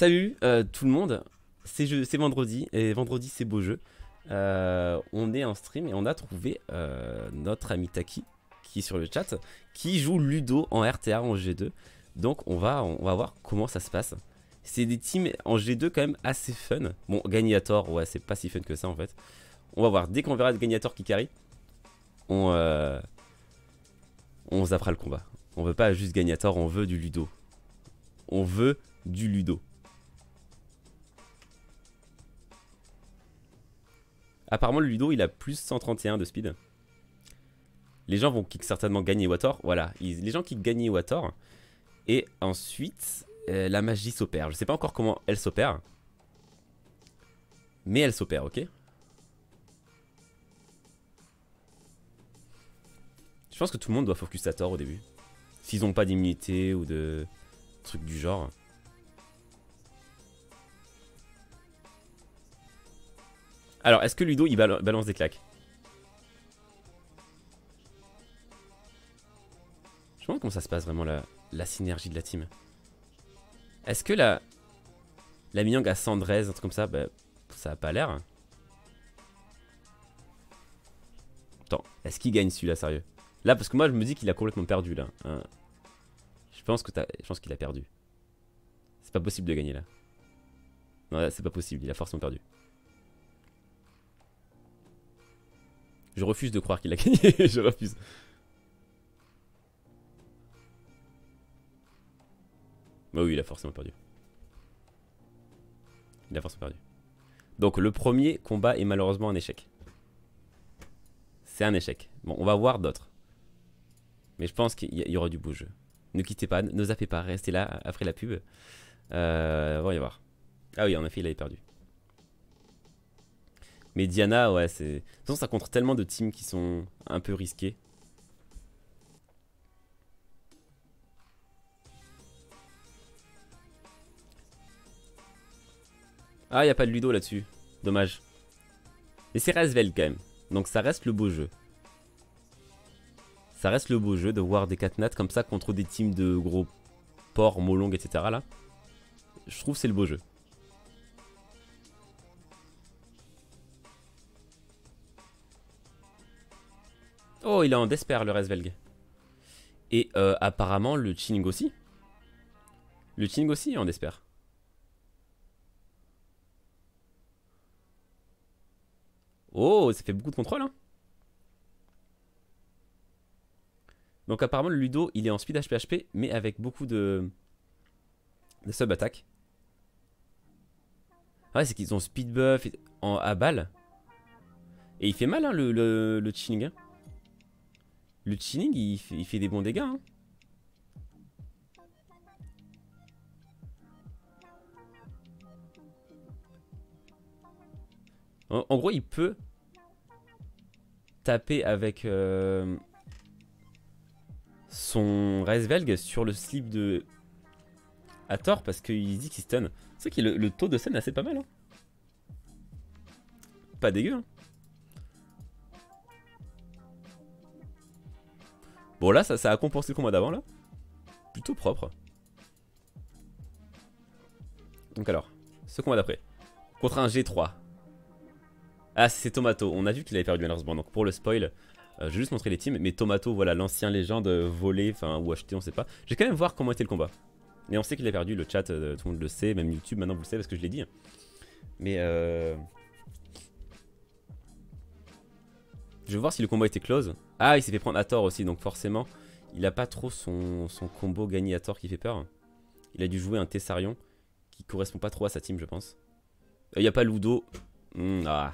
Salut euh, tout le monde, c'est vendredi et vendredi c'est beau jeu. Euh, on est en stream et on a trouvé euh, notre ami Taki qui est sur le chat qui joue Ludo en RTA en G2. Donc on va, voir comment ça se passe. C'est des teams en G2 quand même assez fun. Bon, Gagnator, ouais, c'est pas si fun que ça en fait. On va voir, dès qu'on verra Gagnator qui carry, on, on zappera le combat. On veut pas juste Gagnator, on veut du Ludo. On veut du Ludo. Apparemment, le Ludo, il a plus 131 de speed. Les gens vont certainement gagner Wator. Voilà, les gens qui gagnent Wator. Et ensuite, euh, la magie s'opère. Je sais pas encore comment elle s'opère. Mais elle s'opère, ok? Je pense que tout le monde doit focus à tort au début. S'ils ont pas d'immunité ou de trucs du genre. Alors, est-ce que Ludo il bal- balance des claques? Je me demande comment ça se passe vraiment la, synergie de la team. Est-ce que la la Minyang a 113, un truc comme ça? Bah, Ça a pas l'air. Attends, est-ce qu'il gagne celui-là, sérieux? Là, parce que moi je me dis qu'il a complètement perdu là. Je pense que je pense qu'il a perdu. C'est pas possible de gagner là. Non, c'est pas possible, il a forcément perdu. Je refuse de croire qu'il a gagné, je refuse. Bah oui, il a forcément perdu. Il a forcément perdu. Donc le premier combat est malheureusement un échec. C'est un échec. Bon, on va voir d'autres. Mais je pense qu'il y, aura du beau jeu. Ne quittez pas, ne zappez pas, restez là après la pub. Euh, on va y voir. Ah oui, en effet, il avait perdu. Mais Diana, ouais, c'est. De toute façon, ça contre tellement de teams qui sont un peu risqués. Ah, y a pas de Ludo là-dessus. Dommage. Mais c'est Resvel quand même. Donc ça reste le beau jeu. Ça reste le beau jeu de voir des catnats comme ça contre des teams de gros porcs, molong, etc. là. Je trouve c'est le beau jeu. Oh, il est en Desper, le Resvelg. Et euh, apparemment, le Ching aussi. Le Ching aussi est en Desper. Oh, ça fait beaucoup de contrôle, hein. Donc apparemment, le Ludo, il est en speed HPHP, mais avec beaucoup de, de sub-attaques. Ouais, c'est qu'ils ont speed buff en, à balle. Et il fait mal, hein, le, le, le Chilling, hein. Le Chilling, il, fait- des bons dégâts, hein. En, gros, il peut taper avec euh, son Resvelg sur le slip de Hathor parce qu'il dit qu'il stun. C'est vrai que le, le taux de stun est assez pas mal. hein. Pas dégueu. hein. Bon là, ça, a compensé le combat d'avant là. Plutôt propre. Donc alors, ce combat d'après. Contre un G3. Ah, c'est Tomato. On a vu qu'il avait perdu malheureusement. Donc pour le spoil, euh, je vais juste montrer les teams. Mais Tomato, voilà, l'ancien légende euh, volé, enfin, ou acheté, on sait pas. Je vais quand même voir comment était le combat. Et on sait qu'il a perdu. Le chat, euh, tout le monde le sait. Même YouTube, maintenant, vous le savez parce que je l'ai dit. Mais euh... Je vais voir si le combat était close. Ah, il s'est fait prendre à tort aussi. Donc forcément, il a pas trop son, son combo gagné à tort qui fait peur. Il a dû jouer un Tessarion qui correspond pas trop à sa team, je pense. Il n'y a pas Ludo. Hmm, ah.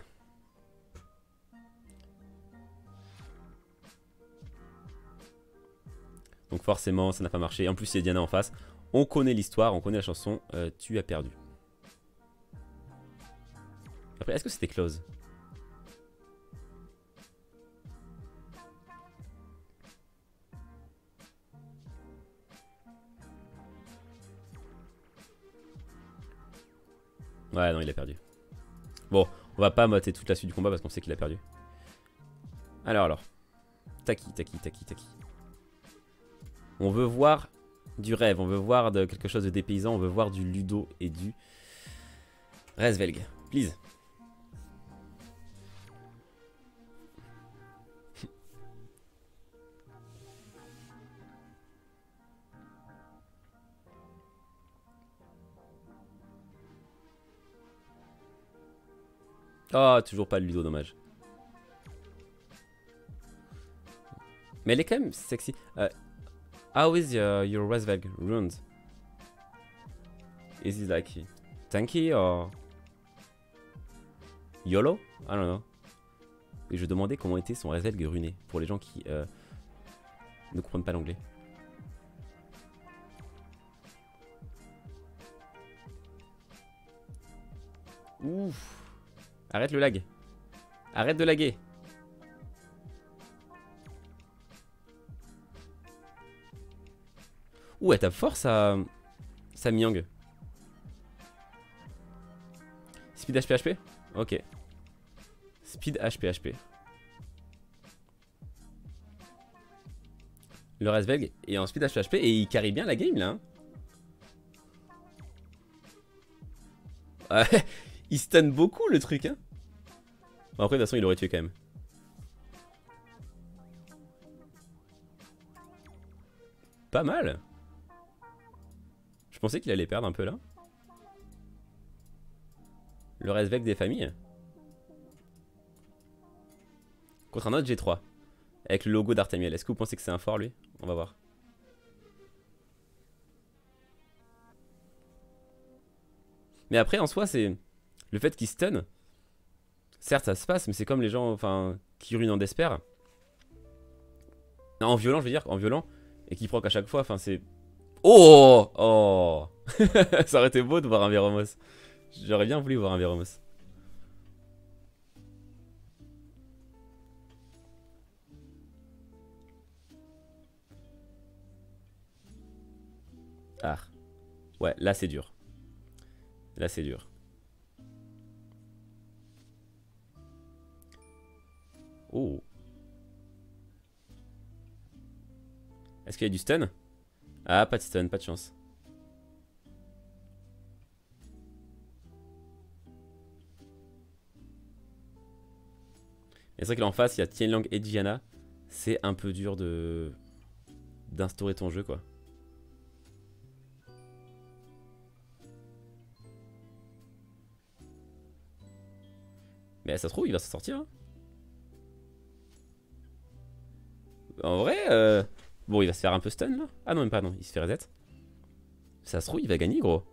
Donc forcément, ça n'a pas marché. En plus, il y a Diana en face. On connaît l'histoire, on connaît la chanson. euh, tu as perdu. Après, est-ce que c'était close? Ouais, non, il a perdu. Bon, on va pas mater toute la suite du combat parce qu'on sait qu'il a perdu. Alors, alors. Taki, taki, taki, taki. On veut voir du rêve, on veut voir quelque chose de dépaysant, on veut voir du Ludo et du Resvelg. Please. Oh, toujours pas le Ludo, dommage. Mais elle est quand même sexy. Uh, how is your, your ruined? Is it like tanky or YOLO? I don't know. Et je demandais comment était son Resvelg runé pour les gens qui euh, ne comprennent pas l'anglais. Ouf. Arrête le lag. Arrête de laguer. Ouh, elle tape fort sa... sa Myang. Speed HP HP Ok. Speed HP HP. Le Resveg est en speed HP HP et il carry bien la game là. Hein. il stun beaucoup le truc hein. Bon, après de toute façon il aurait tué quand même. Pas mal. Je pensais qu'il allait perdre un peu là. Le Resvec des familles. Contre un autre G3. Avec le logo d'Artemiel. Est-ce que vous pensez que c'est un fort lui? On va voir. Mais après en soi c'est... Le fait qu'il stun. Certes ça se passe mais c'est comme les gens enfin, qui ruinent en desper. Non, en violent je veux dire, en violent. Et qui proc à chaque fois. Enfin c'est... Oh Oh Ça aurait été beau de voir un Véromos. J'aurais bien voulu voir un Véromos. Ah. Ouais, là c'est dur. Là c'est dur. Oh. Est-ce qu'il y a du stun? Ah, pas de stun, pas de chance. Et c'est vrai que là en face, il y a Tianlang et Diana. C'est un peu dur de d'instaurer ton jeu, quoi. Mais ça se trouve, il va s'en sortir. Hein. En vrai, euh, Bon, il va se faire un peu stun là. Ah non, même pas, non, il se fait reset. Ça se trouve, il va gagner, gros.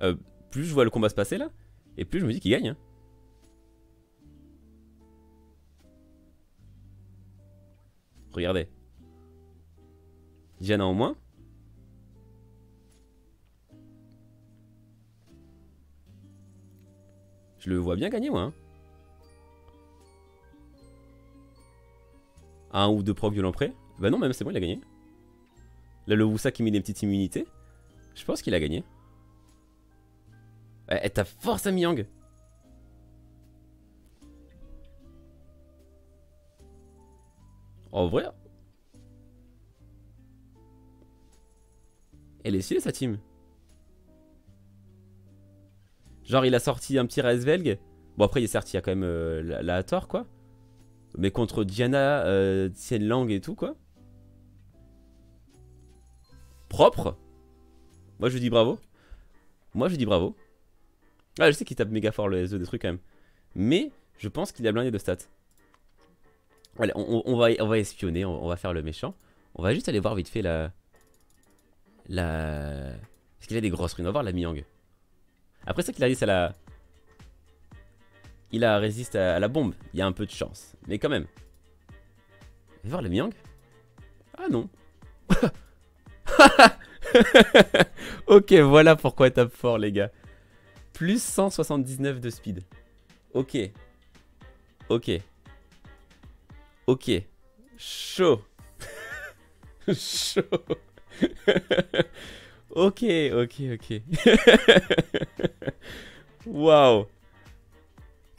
Euh, plus je vois le combat se passer là, et plus je me dis qu'il gagne. Hein. Regardez. Diana en moins. Je le vois bien gagner, moi. Hein. Un ou deux procs violents près. Bah non, même c'est bon, il a gagné. Là, le Wusa qui met des petites immunités. Je pense qu'il a gagné. Eh, t'as force à Miang. En vrai. Elle est stylée sa team. Genre il a sorti un petit Resvelg. Bon après il est certes il y a quand même euh, la, la Hathor quoi. Mais contre Diana, euh, Lang et tout quoi. Propre. Moi je dis bravo. Moi je dis bravo. Ah je sais qu'il tape méga fort le SE des trucs quand même. Mais je pense qu'il a blindé de stats. Allez, on, va, on va espionner, on, va faire le méchant. On va juste aller voir vite fait la... La... Parce qu'il a des grosses runes, on va voir la Miang. Après ça qu'il a dit, ça la... Il a résisté à la bombe, il y a un peu de chance. Mais quand même. Voir la Miang Ah non. ok, voilà pourquoi tape fort, les gars. Plus 179 de speed. Ok. Ok. Ok. Chaud. Chaud. ok, ok, ok. wow.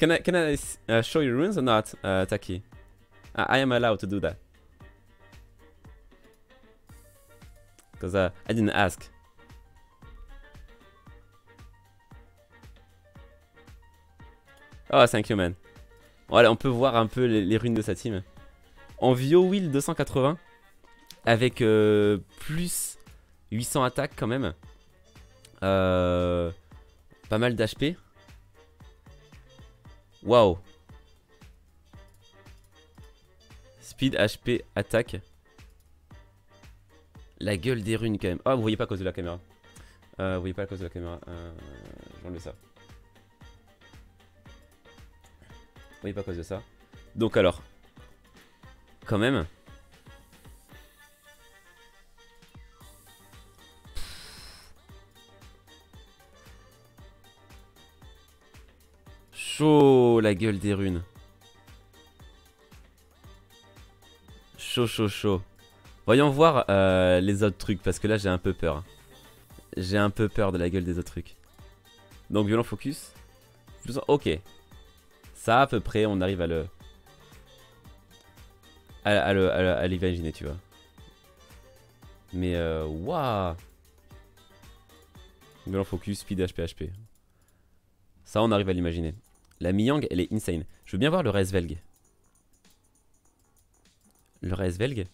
Can I, can I uh, show you runes or not, uh, Taki? I am allowed to do that. Cause I, I didn't ask. Oh, thank you, man. Voilà, on peut voir un peu les, runes de sa team. En Vio Will 280. Avec euh, plus 800 attaques quand même. Euh, pas mal d'HP. Waouh. Speed, HP, attaque. La gueule des runes quand même. Ah, vous voyez pas à cause de la caméra. Euh, vous voyez pas à cause de la caméra. Euh, J'enlève ça. Vous voyez pas à cause de ça. Donc alors. Quand même. La gueule des runes. Chaud, chaud, chaud. Voyons voir euh, les autres trucs, parce que là j'ai un peu peur. J'ai un peu peur de la gueule des autres trucs. Donc violent focus. Ok. Ça à peu près, on arrive à le... À, l'imaginer, tu vois. Mais euh, waouh Violent focus, speed, HP, HP. Ça on arrive à l'imaginer. La Miyang, elle est insane. Je veux bien voir le Resvelg. Le Resvelg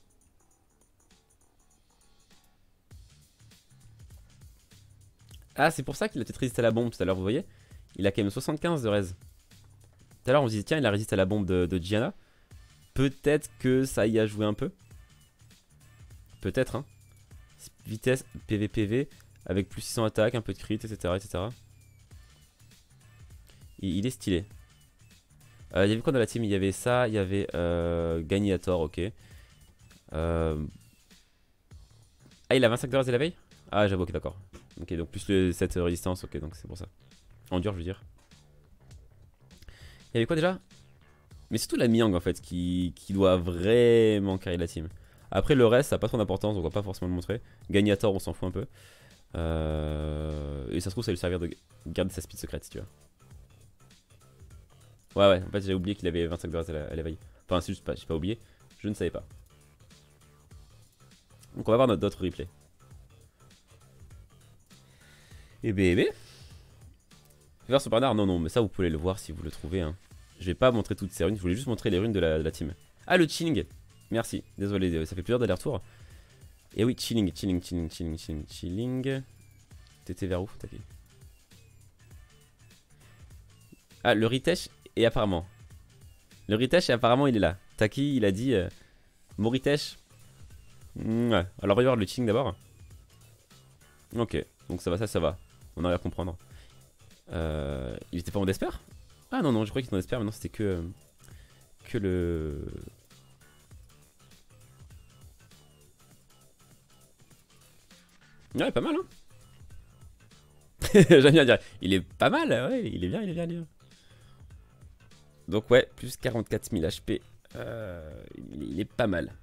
Ah, c'est pour ça qu'il a peut-être résisté à la bombe tout à l'heure, vous voyez? Il a quand même 75 de res. Tout à l'heure, on se dit, tiens, il a résisté à la bombe de, Gianna. Peut-être que ça y a joué un peu. Peut-être, hein. Vitesse, PV, PV, avec plus 600 attaques, un peu de crit, etc. etc. Il, est stylé. Euh, il y avait quoi dans la team? Il y avait ça, il y avait euh, Gagnator, ok. Euh... Ah, il a 25 de res et la veille Ah, j'avoue, ok, d'accord. Ok, donc plus le, cette résistance, ok, donc c'est pour ça. En dur, je veux dire. Il y avait quoi déjà? Mais surtout la Miang en fait, qui, doit vraiment carrer la team. Après, le reste, ça n'a pas trop d'importance, donc on va pas forcément le montrer. Gagnator, on s'en fout un peu. Et ça se trouve, ça va lui servir de garder sa speed secrète, si tu vois. Ouais, ouais, en fait, j'ai oublié qu'il avait 25 de à l'éveil. Enfin, c'est juste pas, j'ai pas oublié, je ne savais pas. Donc, on va voir notre d'autres replays. Et eh bébé. Ben, eh ben. Super non, non, mais ça vous pouvez le voir si vous le trouvez. Hein. Je vais pas montrer toutes ces runes, je voulais juste montrer les runes de la, team. Ah, le chilling. Merci, désolé, ça fait plusieurs d'allers-retours. Et oui, chilling, chilling, chilling, chilling, chilling, chilling. T'étais vers où Taki Ah, le Ritesh? Est apparemment. Le Ritesh, apparemment, il est là. Taki, il a dit euh, Mon Ritesh. Ouais. Alors, on va voir le chilling d'abord. Ok, donc ça va, ça, ça va. On arrive à comprendre. Euh, il était pas en Desper? Ah non, non, je croyais qu'il était en Desper, mais non, c'était que. Que le. Ouais, pas mal, hein. J'aime bien dire. Il est pas mal, ouais, il est bien, il est bien, il est bien. Donc, ouais, plus 44 000 HP. Il est pas mal.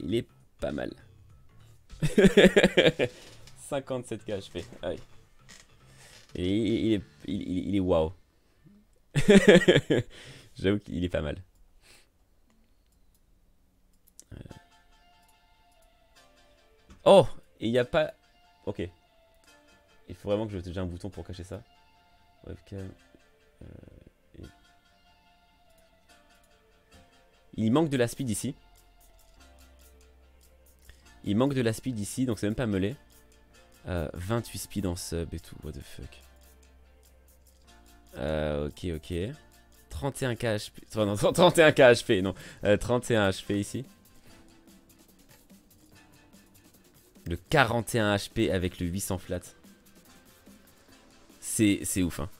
Il est pas mal. 57k HP. Aïe. Et il est, il, est waouh. J'avoue qu'il est pas mal. Euh. Oh il n'y a pas... Ok. Il faut vraiment que j'ai un bouton pour cacher ça. Webcam. Euh, il manque de la speed ici. Il manque de la speed ici, donc c'est même pas. 28 euh, speed en sub et tout, what the fuck. Euh, ok, ok. 31k HP. non, 31k HP, non. 31 HP ici. Le 41 HP avec le 800 flat. C'est ouf, hein.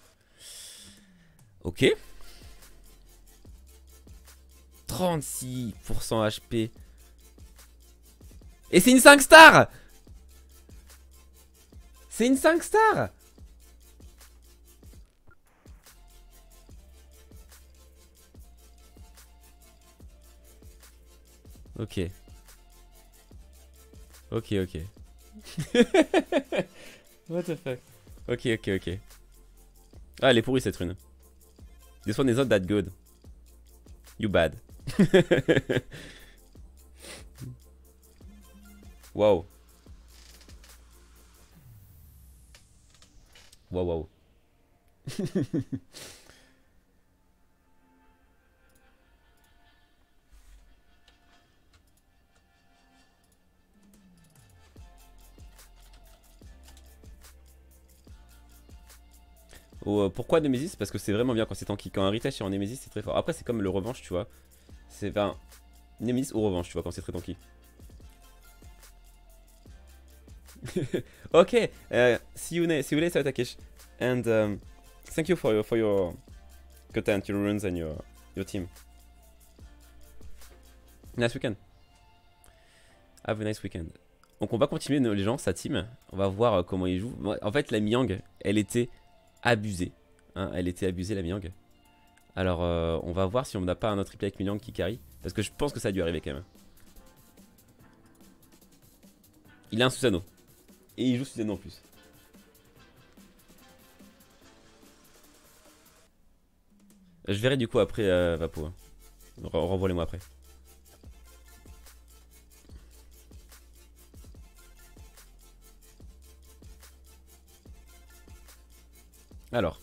Ok. 36% HP. Et c'est une 5 star c'est une 5 star Ok. Ok, ok. What the fuck? Ok, ok, ok. Ah, elle est pourrie cette rune. This one is not that good. You bad. Waouh. Waouh, waouh. Pourquoi Nemesis? Parce que c'est vraiment bien quand c'est tanky. Quand un est en Nemesis, c'est très fort. Après, c'est comme le revanche, tu vois. C'est un Nemesis ou revanche, tu vois, quand c'est très tanky. ok, uh, see you, see you later, Takesh. And um, thank you for your, for your content, your runes and your, your team. Nice weekend. Have a nice weekend. Donc on va continuer les gens, sa team. On va voir euh, comment ils jouent. En fait, la Miang, elle était abusée. Hein, elle était abusée, la Miang. Alors, euh, on va voir si on n'a pas un autre replay avec Miang qui carry. Parce que je pense que ça a dû arriver quand même. Il a un Susano. Et il joue Susano en plus. Je verrai du coup après euh, Vapo. Hein. Renvoie-les-moi après. Alors.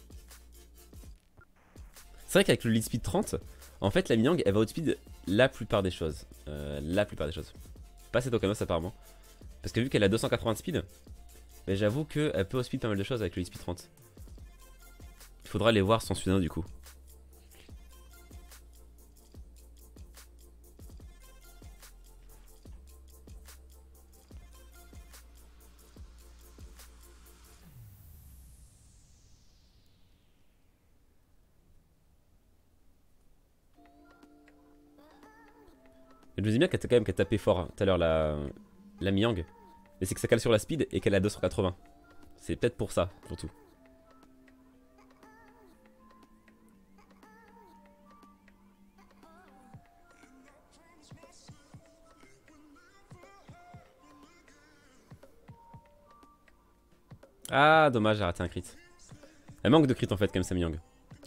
C'est vrai qu'avec le lead speed 30, en fait la Miang elle va outspeed la plupart des choses. Euh, la plupart des choses. Pas cette Okamos apparemment. Parce que vu qu'elle a 280 de speed, mais j'avoue qu'elle peut outspeed pas mal de choses avec le lead speed 30. Il faudra aller voir son Sudano du coup. Je me dis bien qu'elle quand même qu'elle tapé fort hein, tout à l'heure la, la Miang. Mais c'est que ça cale sur la speed et qu'elle a 280. C'est peut-être pour ça, surtout. Ah, dommage, j'ai raté un crit. Elle manque de crit en fait, comme Miang.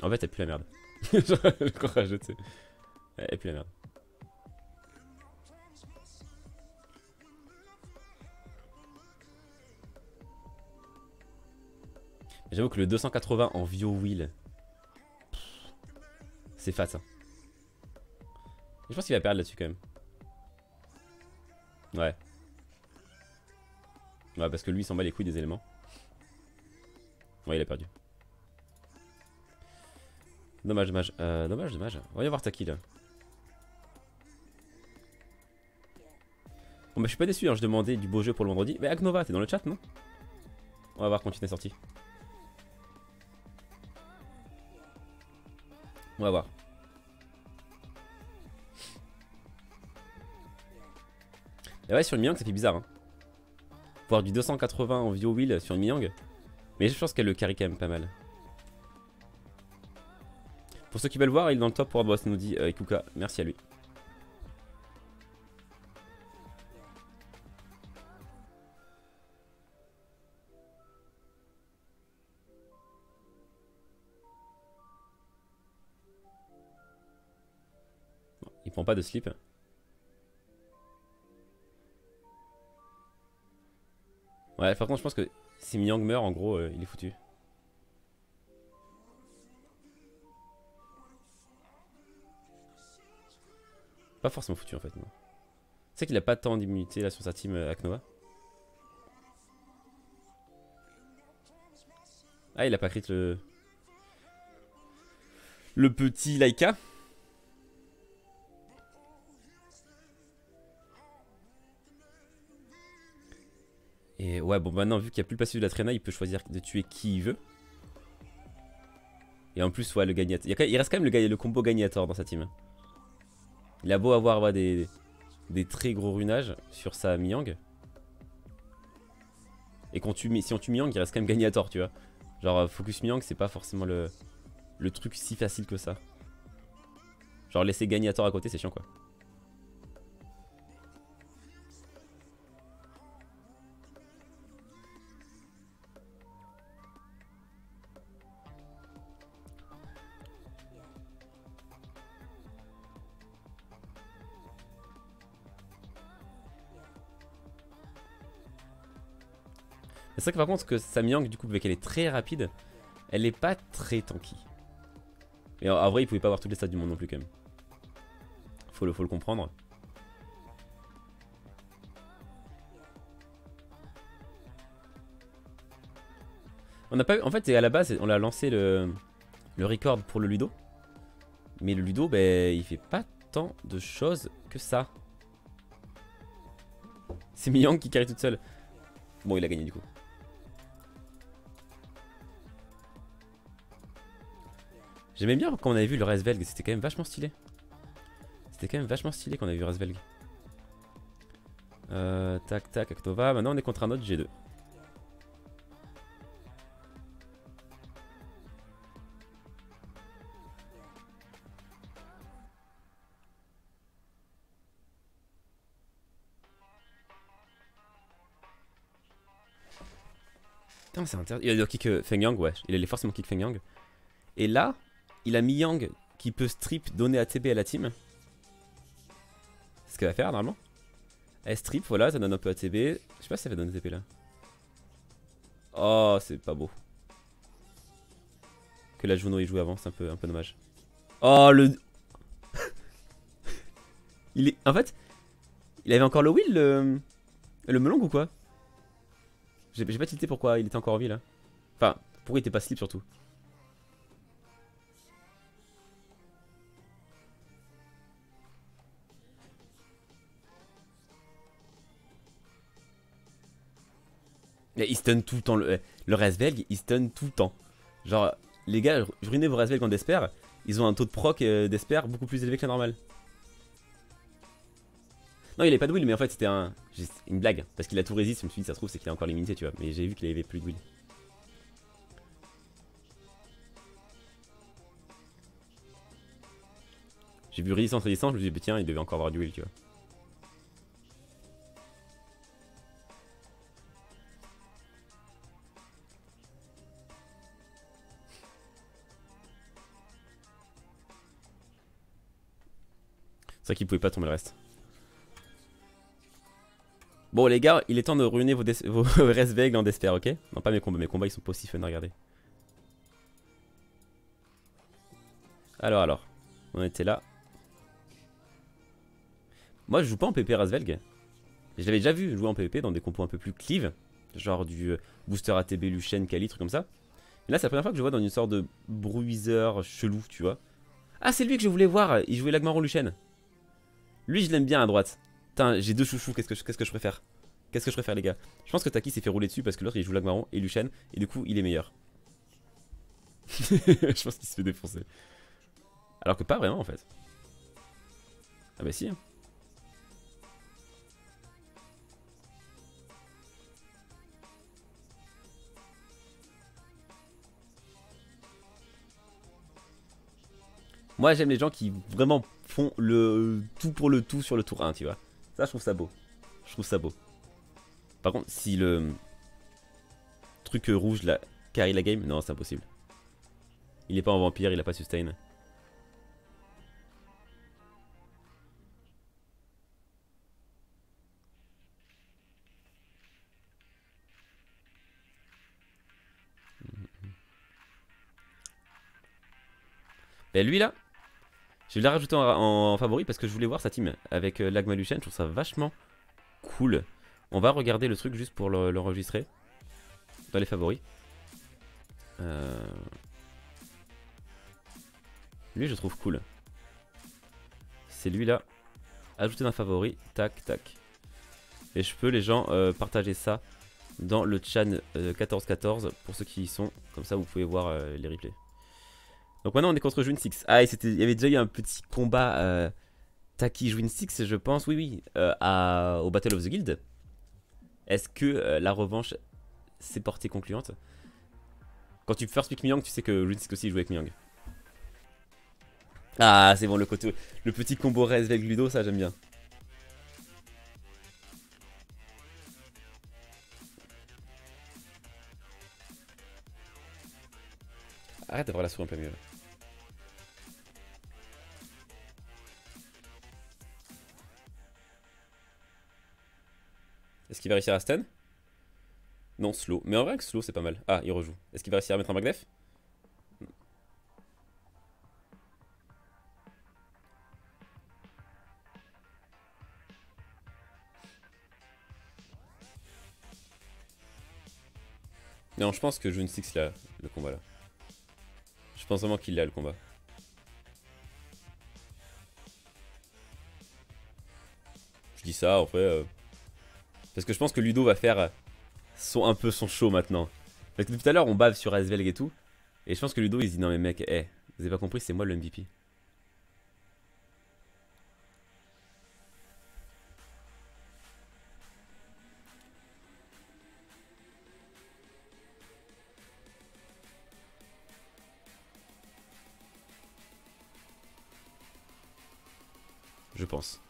En fait, elle pue la merde. je crois rajouter. Elle pue la merde. J'avoue que le 280 en Vio Wheel, c'est fat ça. Je pense qu'il va perdre là-dessus quand même. Ouais. Ouais, parce que lui, il s'en bat les couilles des éléments. Ouais, il a perdu. Dommage, dommage. Euh, dommage, dommage. On va y avoir ta kill. Bon, bah, je suis pas déçu, hein. je demandais du beau jeu pour le vendredi. Mais Agnova, t'es dans le chat, non? On va voir quand tu es sorti. On va voir. Et ouais, sur une Miang, ça fait bizarre. Hein. Voir du 280 en Vio Wheel sur une Miang. Mais je pense qu'elle le carry quand même pas mal. Pour ceux qui veulent voir, il est dans le top pour boss, nous dit euh, Ikuka. Merci à lui. Pas de slip. Ouais, par contre, je pense que si Myang meurt, en gros, euh, il est foutu. Pas forcément foutu en fait, non. C'est qu'il a pas tant d'immunité là sur sa team euh, Aknova. Ah, il a pas crit le. Le petit Laika. Ouais, bon, maintenant, vu qu'il n'y a plus le passif de la traîna, il peut choisir de tuer qui il veut. Et en plus, ouais, le gagnateur. Il, reste quand même le, combo gagnator dans sa team. Il a beau avoir des, des très gros runages sur sa Miang. Et quand tu, si on tue Miang, il reste quand même gagnator, tu vois. Genre, euh, focus Miang, c'est pas forcément le, le truc si facile que ça. Genre, laisser gagnator à côté, c'est chiant, quoi. C'est vrai que par contre que Samyang du coup vu qu'elle est très rapide, elle est pas très tanky. Et en, vrai il pouvait pas avoir toutes les stats du monde non plus quand même. Faut le, faut le comprendre. On pas en fait à la base on a lancé le, le record pour le Ludo. Mais le Ludo ben il fait pas tant de choses que ça. C'est Miyang qui carry toute seule. Bon il a gagné du coup. J'aimais bien quand on avait vu le Resvelg, c'était quand même vachement stylé. C'était quand même vachement stylé quand on a vu Resvelg. Euh, tac tac, Actova. Maintenant on est contre un autre G2. c'est intéressant. Il a kick euh, Feng Yang, ouais. Il allait forcément kick Feng Yang. Et là, il a mis Yang qui peut strip donner ATB à la team. C'est ce qu'elle va faire normalement. Elle strip, voilà, ça donne un peu ATB. Je sais pas si ça va donner ATB là. Oh, c'est pas beau. Que la Juno ait joué avant, c'est un peu, un peu dommage. Oh, le... il est... En fait, il avait encore le wheel, le, le melon ou quoi? J'ai pas tilté pourquoi il était encore en vie là. Enfin, pourquoi il était pas slip surtout Il stun tout le temps. Le, le Resvelg, il stun tout le temps. Genre, les gars, ruinez vos Resvelg en Desper. Ils ont un taux de proc euh, d'Esper beaucoup plus élevé que la normale. Non, il avait pas de will, mais en fait, c'était un, une blague. Parce qu'il a tout résiste. Je me suis dit, ça se trouve, c'est qu'il a encore limité, tu vois. Mais j'ai vu qu'il avait plus de will. J'ai vu résistance, résistance. Je me suis dit, bah, tiens, il devait encore avoir du will, tu vois. C'est vrai qu'il pouvait pas tomber le reste. Bon les gars, il est temps de ruiner vos, vos en despair, ok? Non pas mes combats, mes combats ils sont pas aussi fun à regarder. Alors alors, on était là. Moi je joue pas en PvP Rasvelg. Je l'avais déjà vu jouer en PvP dans des compos un peu plus cleave. Genre du euh, booster ATB, Luchen, Kali, truc comme ça. Et là c'est la première fois que je vois dans une sorte de bruiseur chelou, tu vois. Ah c'est lui que je voulais voir, il jouait Lagmaron Luchen. Lui, je l'aime bien à droite. Putain, j'ai deux chouchous, qu'est-ce que, je, préfère? Qu'est-ce que je préfère, les gars? Je pense que Taki s'est fait rouler dessus parce que l'autre il joue Lagmaron et Luchen, et du coup, il est meilleur. je pense qu'il se fait défoncer. Alors que pas vraiment, en fait. Ah bah si. Hein. Moi j'aime les gens qui vraiment font le tout pour le tout sur le tour 1, tu vois. Ça, je trouve ça beau. Je trouve ça beau. Par contre, si le truc rouge là carry la game, non, c'est impossible. Il est pas en vampire, il a pas sustain. Et lui là, je vais la rajouter en, favori parce que je voulais voir sa team avec euh, Lagma Lucien. Je trouve ça vachement cool. On va regarder le truc juste pour l'enregistrer dans les favoris. Euh, lui, je trouve cool. C'est lui là. Ajouter dans favori. Tac, tac. Et je peux, les gens, euh, partager ça dans le chat 1414 pour ceux qui y sont. Comme ça, vous pouvez voir les replays. Donc maintenant on est contre Juin 6. Ah, il y avait déjà eu un petit combat euh, Taki Juin 6, je pense, oui, oui, euh, au Battle of the Guild. Est-ce que euh, la revanche s'est portée concluante? Quand tu first pick Myang, tu sais que Juin 6 aussi joue avec Myang. Ah, c'est bon, le, côté, le petit combo Rez avec Ludo, ça j'aime bien. Arrête d'avoir la souris un peu mieux là. Est-ce qu'il va réussir à stun? Non, slow. Mais en vrai, que slow, c'est pas mal. Ah, il rejoue. Est-ce qu'il va réussir à mettre un backdef Non, je pense que June Six là, le combat là. Je pense vraiment qu'il l'a le combat. Je dis ça en fait. Euh, parce que je pense que Ludo va faire son, un peu son show maintenant. Parce que depuis tout à l'heure on bave sur Asvelg et tout. Et je pense que Ludo il se dit non mais mec, eh, vous avez pas compris, c'est moi le MVP. je pense.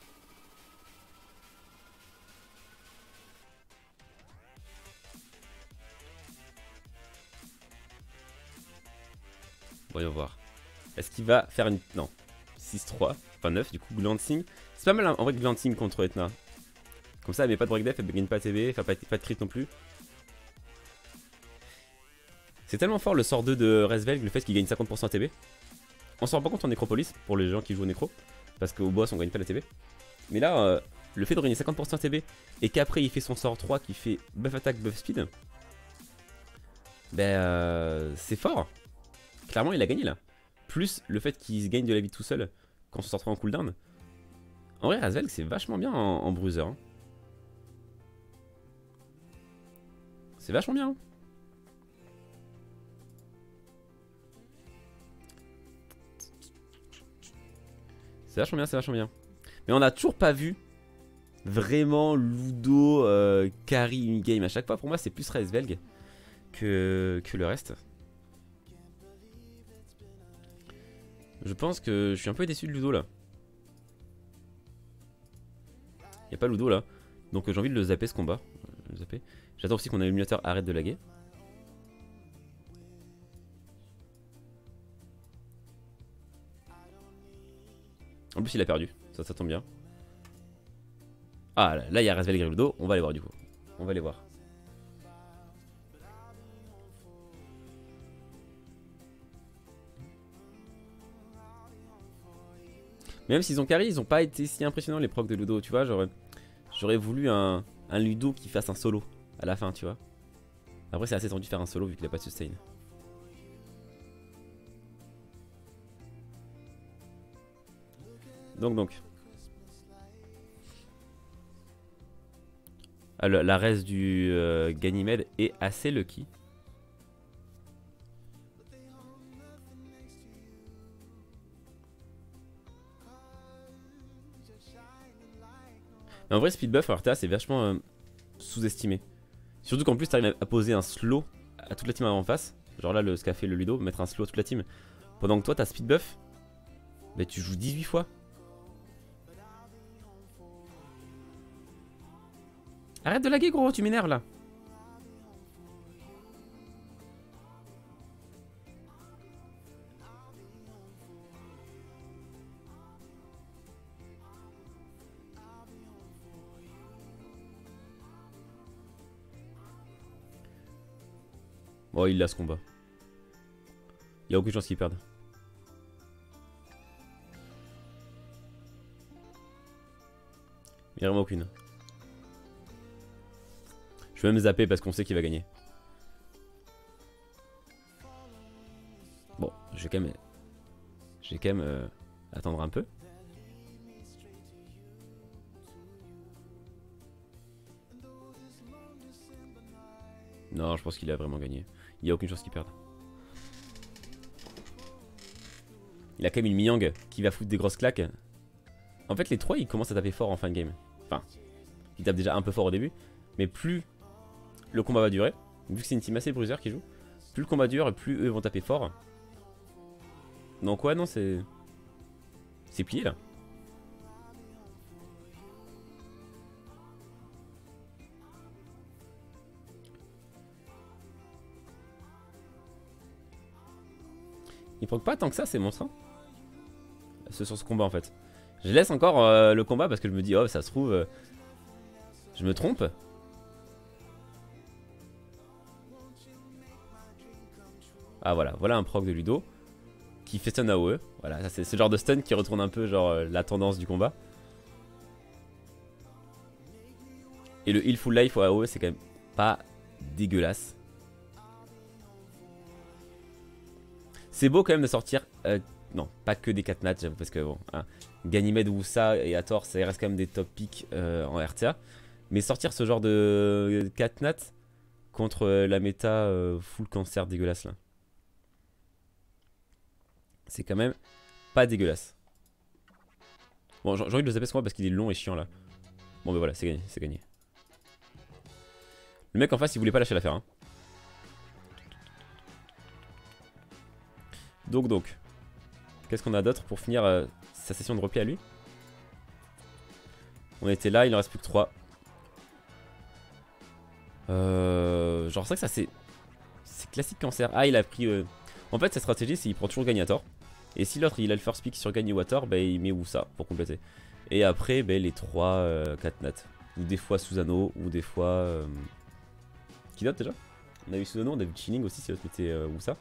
Va faire une... Non. 6-3. Enfin 9 du coup. Glancing. C'est pas mal hein, en vrai Glancing contre Etna. Comme ça elle met pas de break def, elle gagne pas TB, enfin pas, pas de crit non plus. C'est tellement fort le sort 2 de Resvelg, le fait qu'il gagne 50% TB. On rend pas compte en Nécropolis, pour les gens qui jouent au Nécro. Parce qu'au boss, on gagne pas la TB. Mais là, euh, le fait de gagner 50% TB et qu'après il fait son sort 3 qui fait buff attack, buff speed, ben euh, c'est fort. Clairement, il a gagné là. Plus le fait qu'il gagne de la vie tout seul quand son sort 3 en cooldown. En vrai, Razvel, c'est vachement bien en, bruiser. Hein. C'est vachement bien. C'est vachement bien, c'est vachement bien. Mais on n'a toujours pas vu vraiment Ludo euh, carry une game. À chaque fois, pour moi, c'est plus Reisvelg que, que le reste. Je pense que je suis un peu déçu de Ludo là. Il a pas Ludo là. Donc j'ai envie de le zapper ce combat. J'attends aussi qu'on a l'émulateur arrête de laguer. En plus, il a perdu. Ça, ça tombe bien. Ah, là, il y a Griludo. On va aller voir du coup. On va aller voir. Même s'ils ont carré, ils ont pas été si impressionnants les procs de Ludo, tu vois. J'aurais voulu un, un Ludo qui fasse un solo à la fin, tu vois. Après, c'est assez tendu de faire un solo vu qu'il a pas de sustain. Donc, donc. Ah, la reste du euh, Ganymede est assez lucky. En vrai, speed buff, alors c'est vachement euh, sous-estimé. Surtout qu'en plus, t'arrives à poser un slow à toute la team en face. Genre là, ce qu'a fait le Ludo, mettre un slow à toute la team. Pendant que toi, t'as speed buff, bah, tu joues 18 fois. Arrête de laguer gros, tu m'énerves là. Oh, il a ce combat. Il y a aucune chance qu'il perde. Il n'y a vraiment aucune. Je vais même zapper parce qu'on sait qu'il va gagner. Bon, je vais quand même... Je vais quand même euh, attendre un peu. Non, je pense qu'il a vraiment gagné. Il n'y a aucune chance qu'il perde. Il a quand même une Miyang qui va foutre des grosses claques. En fait, les trois, ils commencent à taper fort en fin de game. Enfin, ils tapent déjà un peu fort au début. Mais plus le combat va durer. Vu que c'est une team assez bruiser qui joue. Plus le combat dure, plus eux vont taper fort. Donc ouais, non, c'est... C'est plié là. Il proc pas tant que ça c'est monstres. Hein C'est sur ce combat en fait. Je laisse encore euh, le combat parce que je me dis, oh, ça se trouve, euh, je me trompe. Ah voilà, voilà un proc de Ludo qui fait stun AOE. Voilà, c'est ce genre de stun qui retourne un peu genre euh, la tendance du combat. Et le heal full life AOE, c'est quand même pas dégueulasse. C'est beau quand même de sortir, euh, non, pas que des 4 nats, j'avoue, parce que bon, hein, Ganymede, Wusa et Hathor, ça reste quand même des top picks euh, en RTA. Mais sortir ce genre de 4 nats contre la méta full cancer dégueulasse là c'est quand même pas dégueulasse. Bon, j'ai envie de le zapper ce combat parce qu'il est long et chiant là. Bon, ben voilà, c'est gagné, c'est gagné. Le mec en face, il voulait pas lâcher l'affaire. Hein. Donc, donc. Qu'est-ce qu'on a d'autre pour finir euh, sa session de repli à lui? On était là, il en reste plus que 3. Euh, genre, c'est que ça c'est. C'est classique cancer. Ah, il a pris. Euh, en fait, sa stratégie, c'est qu'il prend toujours Gagnator. Et si l'autre il a le first pick sur Gagny Water, bah, il met où ça pour compléter. Et après, bah, les 3 euh, 4 nats. Ou des fois Susano, ou des fois. Euh... Qui note déjà? On a eu Susano, on a vu Chilling aussi si l'autre mettait euh, où ça.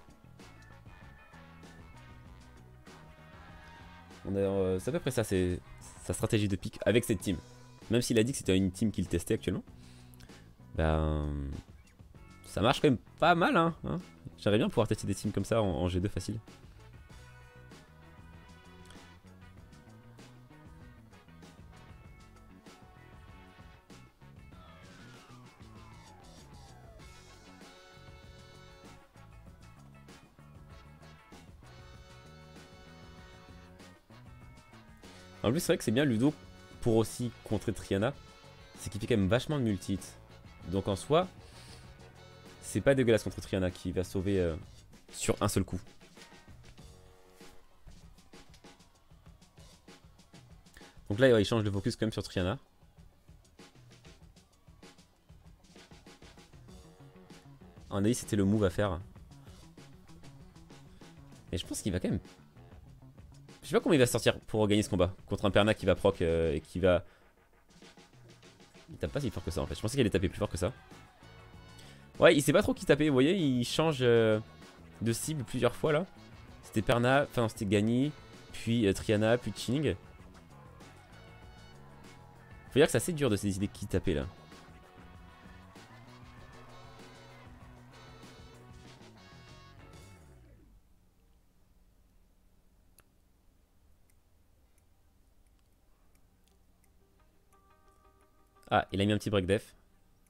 Euh, c'est à peu près ça, sa stratégie de pick avec cette team. Même s'il a dit que c'était une team qu'il testait actuellement. Ben. Ça marche quand même pas mal, hein. hein. J'aimerais bien pouvoir tester des teams comme ça en G2 facile. En plus, c'est vrai que c'est bien Ludo pour aussi contrer Triana. C'est qu'il fait quand même vachement de multi Donc en soi, c'est pas dégueulasse contre Triana qui va sauver euh, sur un seul coup. Donc là, il change de focus quand même sur Triana. En avis, c'était le move à faire. Mais je pense qu'il va quand même je sais pas comment il va sortir pour gagner ce combat. Contre un Perna qui va proc euh, et qui va... Il tape pas si fort que ça en fait. Je pensais qu'il allait taper plus fort que ça. Ouais, il sait pas trop qui taper. Vous voyez, il change euh, de cible plusieurs fois là. C'était Perna, enfin c'était Gagny, puis euh, Triana, puis Chining. Faut dire que c'est assez dur de se décider qui taper là. Ah, il a mis un petit break def.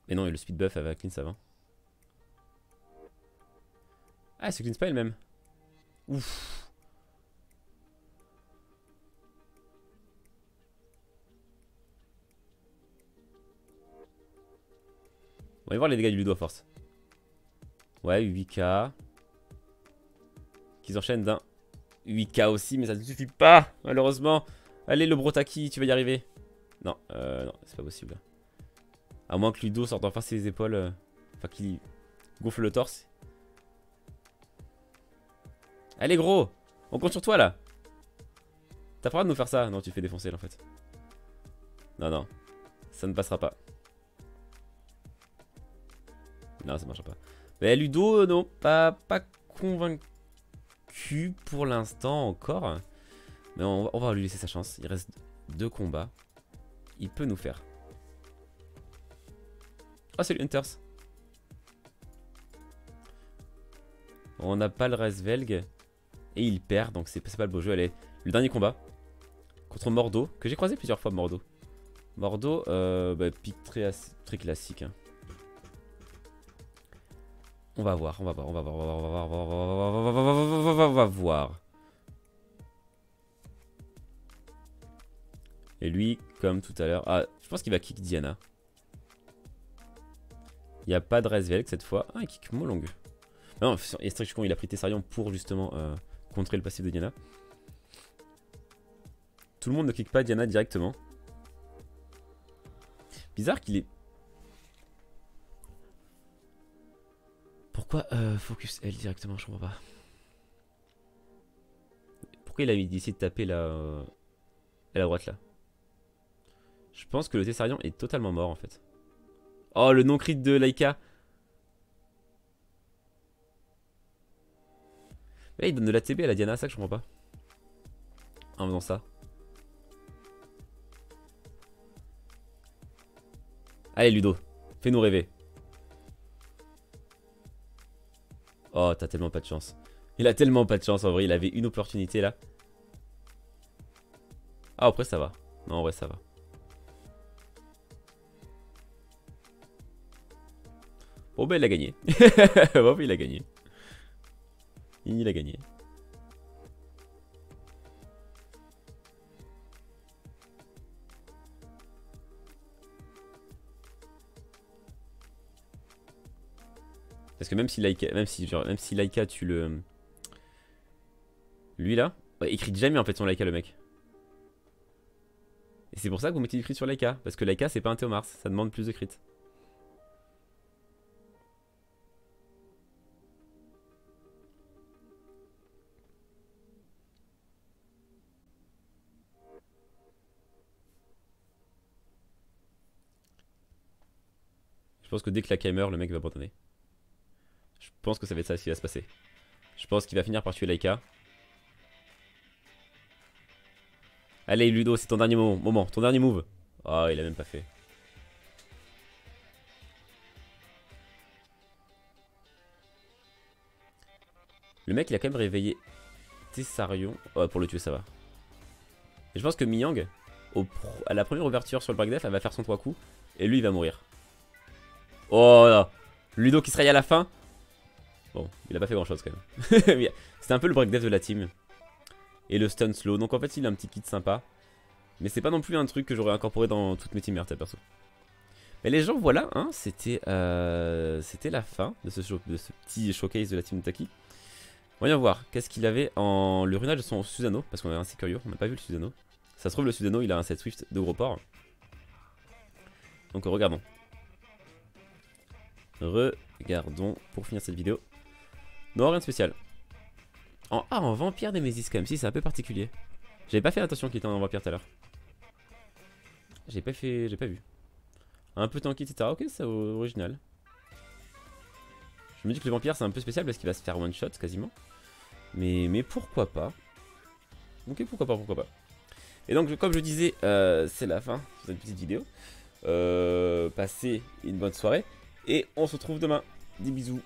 Mais non, il le speed buff avec clean avant. Ah, c'est clean spell même. Ouf. On va voir les dégâts du Ludo à force. Ouais, 8k. Qu'ils enchaînent d'un 8k aussi, mais ça ne suffit pas, malheureusement. Allez, le Brotaki, tu vas y arriver. Non, euh, non, c'est pas possible. À moins que Ludo sorte enfin ses épaules. Euh, enfin, qu'il gonfle le torse. Allez, gros On compte sur toi, là T'as pas droit de nous faire ça Non, tu fais défoncer, là, en fait. Non, non. Ça ne passera pas. Non, ça marchera pas. Mais Ludo, euh, non. Pas, pas convaincu pour l'instant encore. Mais on va lui laisser sa chance. Il reste deux combats. Il peut nous faire. Oh, c'est Hunters. On n'a pas le Resvelg. Et il perd, donc c'est pas le beau jeu. Allez, le dernier combat. Contre Mordo, que j'ai croisé plusieurs fois, Mordo. Mordo, euh, bah, pic très, très classique. Hein. On va voir, on va voir, on va voir, on va voir, on va voir, on va voir. Et lui, comme tout à l'heure... Ah, je pense qu'il va kick Diana. Il n'y a pas de Resvelk cette fois. Ah, il kick Molong. Non, Con, il a pris Tessarion pour justement euh, contrer le passif de Diana. Tout le monde ne kick pas Diana directement. Bizarre qu'il est... Pourquoi euh, focus L directement Je comprends pas. Pourquoi il a décidé de taper la, euh, à la droite là? Je pense que le Tessarion est totalement mort en fait. Oh, le non-crit de Laika. là, il donne de la TB à la Diana, ça que je comprends pas. En faisant ça. Allez, Ludo, fais-nous rêver. Oh, t'as tellement pas de chance. Il a tellement pas de chance en vrai, il avait une opportunité là. Ah, après ça va. Non, en vrai ça va. Bon, ben il a gagné. bon, il a gagné. Il a gagné. Parce que même si Laika, même si, même si Laika tu le... Lui là, il crie jamais en fait son Laika le mec. Et c'est pour ça que vous mettez du crit sur Laika. Parce que Laika c'est pas un Théomars, ça demande plus de crit. Pense que dès que la meurt, le mec va abandonner. Je pense que ça va être ça ce qui va se passer. Je pense qu'il va finir par tuer Laika. Allez Ludo, c'est ton dernier moment, ton dernier move. Oh, il a même pas fait. Le mec, il a quand même réveillé Tessarion. Oh, pour le tuer, ça va. Et je pense que Miyang, à la première ouverture sur le break elle va faire son 3 coups. Et lui, il va mourir. Oh là Ludo qui se raye à la fin. Bon, il a pas fait grand chose quand même. C'était un peu le break death de la team. Et le stun slow. Donc en fait, il a un petit kit sympa. Mais c'est pas non plus un truc que j'aurais incorporé dans toutes mes team perso. Mais les gens, voilà, hein, c'était euh, la fin de ce, de ce, petit showcase de la team Taki. Voyons voir, qu'est-ce qu'il avait en le runage de son Susano, parce qu'on est assez curieux, on n'a pas vu le Susano. Ça se trouve, le Susano, il a un set Swift de gros port. Donc regardons. Regardons pour finir cette vidéo. Non, rien de spécial. En, ah, en vampire Nemesis quand même, si c'est un peu particulier. J'avais pas fait attention qu'il était en vampire tout à l'heure. J'ai pas fait, j'ai pas vu. Un peu tanky, etc. Ok, c'est original. Je me dis que le vampire c'est un peu spécial parce qu'il va se faire one shot quasiment. Mais, mais pourquoi pas? Ok, pourquoi pas, pourquoi pas. Et donc, comme je disais, euh, c'est la fin de cette petite vidéo. Euh, passez une bonne soirée. Et on se retrouve demain. Des bisous.